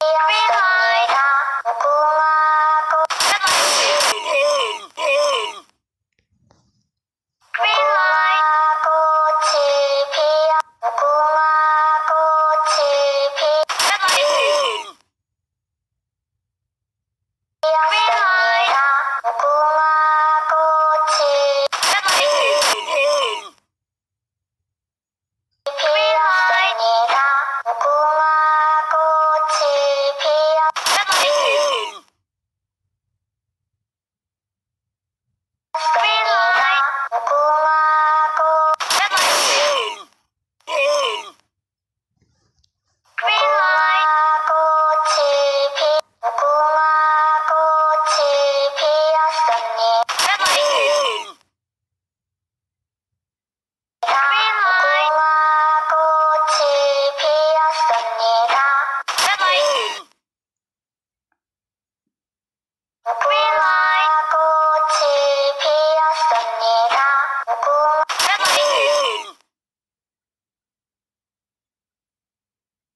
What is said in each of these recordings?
Yeah.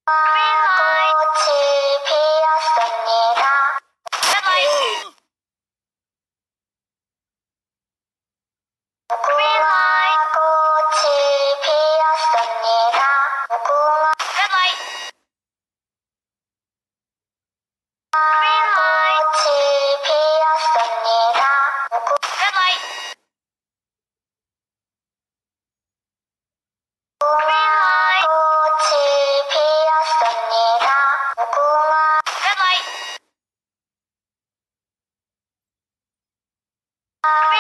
Green Bye.